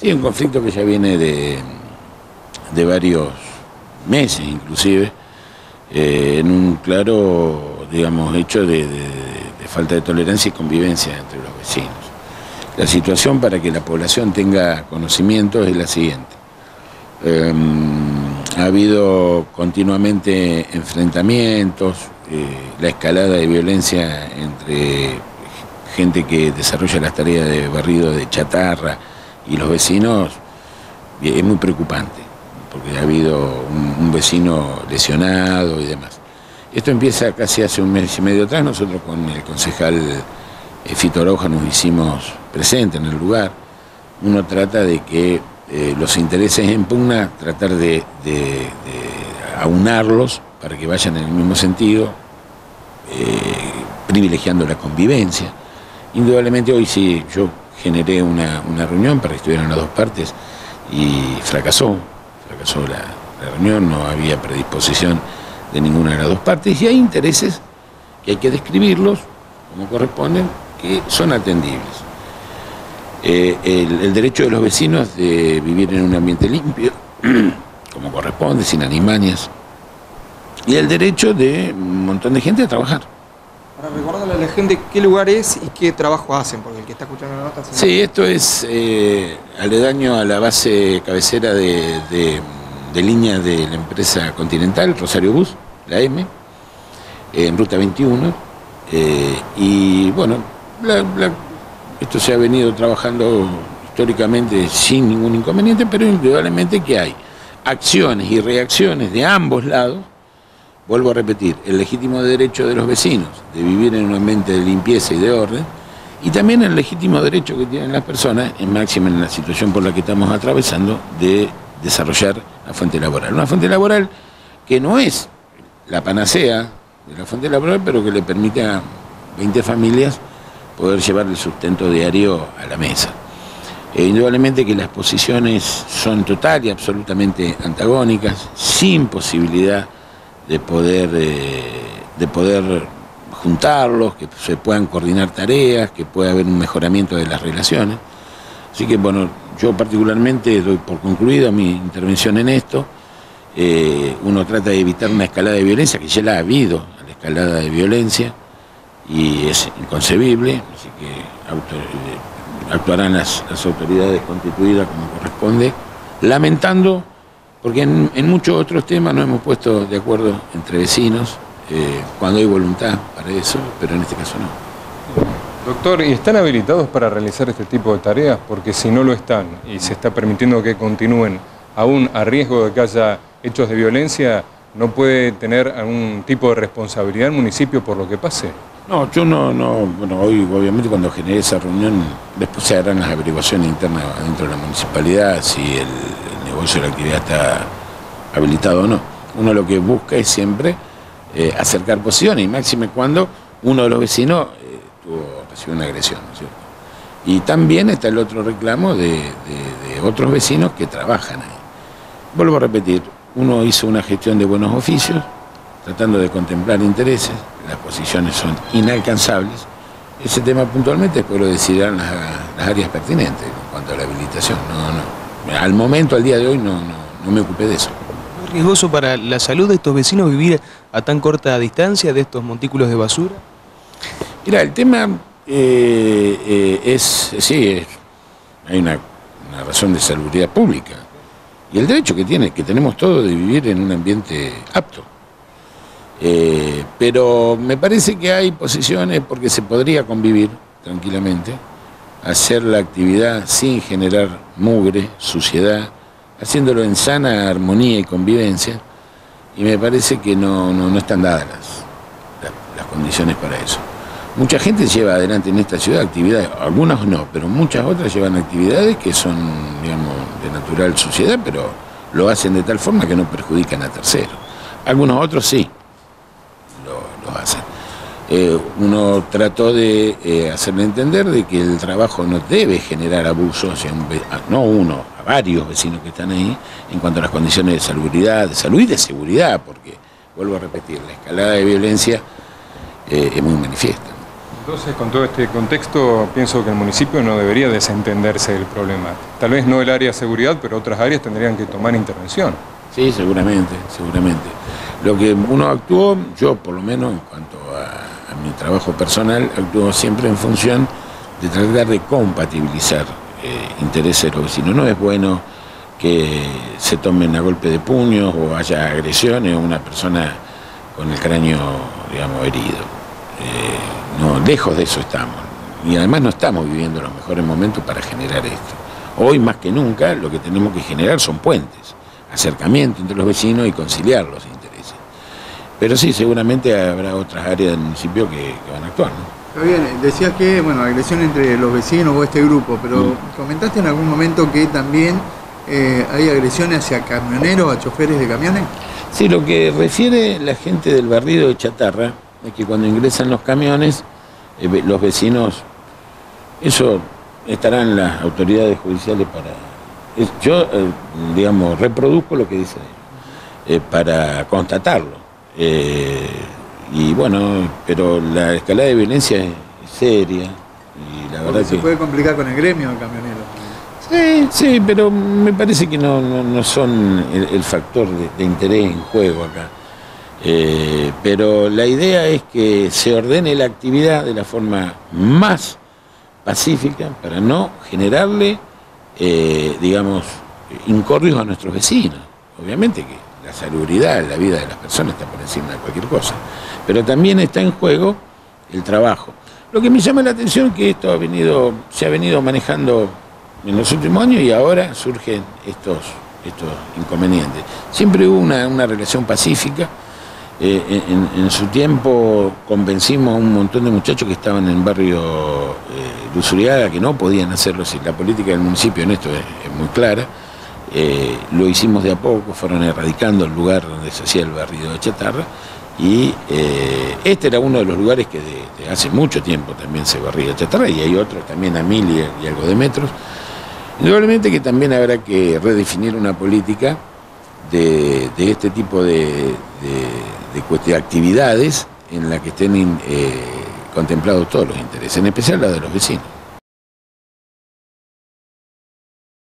Sí, un conflicto que ya viene de, de varios meses inclusive, eh, en un claro, digamos, hecho de, falta de tolerancia y convivencia entre los vecinos. La situación para que la población tenga conocimiento es la siguiente. Em, ha habido continuamente enfrentamientos, eh, la escalada de violencia entre gente que desarrolla las tareas de barrido de chatarra y los vecinos es muy preocupante, porque ha habido un, vecino lesionado y demás. Esto empieza casi hace un mes y medio atrás, nosotros con el concejal eh, Fito Arauja nos hicimos presentes en el lugar. Uno trata de que eh, los intereses en pugna, tratar de, aunarlos para que vayan en el mismo sentido, eh, privilegiando la convivencia. Indudablemente hoy sí, yo generé una, reunión para que estuvieran las dos partes y fracasó, fracasó la, reunión, no había predisposición de ninguna de las dos partes y hay intereses que hay que describirlos como corresponden, que son atendibles. Eh, el, derecho de los vecinos de vivir en un ambiente limpio, como corresponde, sin animanias, y el derecho de un montón de gente a trabajar. Para recordarle a la gente qué lugar es y qué trabajo hacen, porque el que está escuchando la nota... Sí, esto es eh, aledaño a la base cabecera de, línea de la empresa Continental, Rosario Bus, la M, en Ruta 21, eh, y bueno, la esto se ha venido trabajando históricamente sin ningún inconveniente, pero indudablemente que hay acciones y reacciones de ambos lados. Vuelvo a repetir, el legítimo derecho de los vecinos de vivir en un ambiente de limpieza y de orden, y también el legítimo derecho que tienen las personas, en máxima en la situación por la que estamos atravesando, de desarrollar la fuente laboral. Una fuente laboral que no es la panacea de la fuente laboral, pero que le permite a 20 familias poder llevar el sustento diario a la mesa. E indudablemente que las posiciones son total y absolutamente antagónicas, sin posibilidad de poder, eh, de poder juntarlos, que se puedan coordinar tareas, que pueda haber un mejoramiento de las relaciones. Así que bueno, yo particularmente doy por concluida mi intervención en esto. Eh, uno trata de evitar una escalada de violencia, que ya la ha habido, la escalada de violencia y es inconcebible, así que eh, actuarán las, autoridades constituidas como corresponde, lamentando, porque en, muchos otros temas no hemos puesto de acuerdo entre vecinos, eh, cuando hay voluntad para eso, pero en este caso no. Doctor, ¿y están habilitados para realizar este tipo de tareas? Porque si no lo están y se está permitiendo que continúen aún a riesgo de que haya hechos de violencia, ¿no puede tener algún tipo de responsabilidad el municipio por lo que pase? No, yo no, no, bueno, hoy obviamente cuando generé esa reunión, después se harán las averiguaciones internas dentro de la municipalidad, si el, negocio la actividad está habilitado o no. Uno lo que busca es siempre eh, acercar posiciones, y máxime cuando uno de los vecinos eh, tuvo, recibió una agresión, ¿no es cierto? Y también está el otro reclamo de, de otros vecinos que trabajan ahí. Vuelvo a repetir, uno hizo una gestión de buenos oficios, tratando de contemplar intereses, las posiciones son inalcanzables. Ese tema puntualmente después lo decidirán las, áreas pertinentes en cuanto a la habilitación. No, no. Al momento, al día de hoy, no, no, me ocupé de eso. ¿Es riesgoso para la salud de estos vecinos vivir a tan corta distancia de estos montículos de basura? Mira, el tema eh, eh, es, sí, hay una, una razón de salubridad pública y el derecho que tiene, que tenemos todos de vivir en un ambiente apto. Eh, pero me parece que hay posiciones porque se podría convivir tranquilamente, hacer la actividad sin generar mugre, suciedad, haciéndolo en sana armonía y convivencia, y me parece que no, están dadas las, condiciones para eso. Mucha gente lleva adelante en esta ciudad actividades, algunas no, pero muchas otras llevan actividades que son, digamos, de natural suciedad, pero lo hacen de tal forma que no perjudican a terceros. Algunos otros sí. Eh, uno trató de eh, hacerle entender de que el trabajo no debe generar abusos, no uno, a varios vecinos que están ahí, en cuanto a las condiciones de salubridad, de salud y de seguridad, porque, vuelvo a repetir, la escalada de violencia eh, es muy manifiesta. Entonces, con todo este contexto, pienso que el municipio no debería desentenderse del problema. Tal vez no el área de seguridad, pero otras áreas tendrían que tomar intervención. Sí, seguramente, seguramente. Lo que uno actuó, yo por lo menos en cuanto trabajo personal, actuó siempre en función de tratar de compatibilizar eh, intereses de los vecinos. No es bueno que se tomen a golpe de puños o haya agresiones o una persona con el cráneo, digamos, herido. Eh, no, lejos de eso estamos. Y además no estamos viviendo los mejores momentos para generar esto. Hoy más que nunca lo que tenemos que generar son puentes, acercamiento entre los vecinos y conciliar los intereses. Pero sí, seguramente habrá otras áreas del municipio que, van a actuar. Está bien, decías que, bueno, agresión entre los vecinos o este grupo, pero mm. comentaste en algún momento que también eh, hay agresiones hacia camioneros, a choferes de camiones. Sí, lo que refiere la gente del barrio de Chatarra es que cuando ingresan los camiones, eh, los vecinos, eso estarán las autoridades judiciales para... yo, eh, digamos, reproduzco lo que dice eh, para constatarlo. Y bueno, pero la escalada de violencia es seria y la verdad se puede complicar con el gremio de camioneros. Sí, sí, pero me parece que no, son el, factor de, interés en juego acá. Eh, pero la idea es que se ordene la actividad de la forma más pacífica para no generarle, eh, digamos, incordios a nuestros vecinos. Obviamente que la salubridad, la vida de las personas está por encima de cualquier cosa, pero también está en juego el trabajo. Lo que me llama la atención es que esto ha venido, se ha venido manejando en los últimos años y ahora surgen estos, estos inconvenientes. Siempre hubo una, relación pacífica. Eh, en, su tiempo convencimos a un montón de muchachos que estaban en barrio eh, que no podían hacerlo, si la política del municipio en esto es, muy clara. Eh, lo hicimos de a poco, fueron erradicando el lugar donde se hacía el barrio de Chatarra y eh, este era uno de los lugares que de, hace mucho tiempo también se barría Chatarra y hay otros también a mil y algo de metros. Indudablemente que también habrá que redefinir una política de, este tipo de, actividades en la que estén eh, contemplados todos los intereses, en especial la de los vecinos.